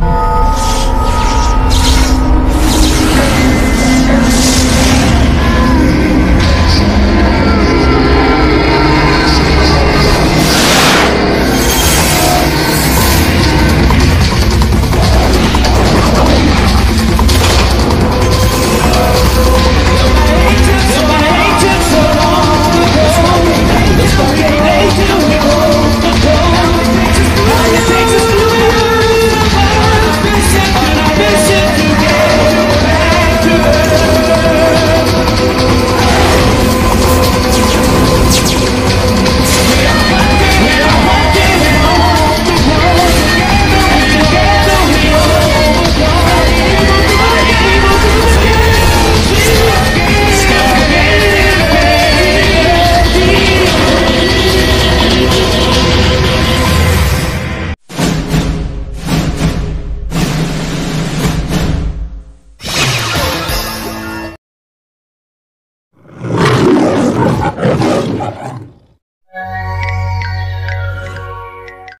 Bye. problem.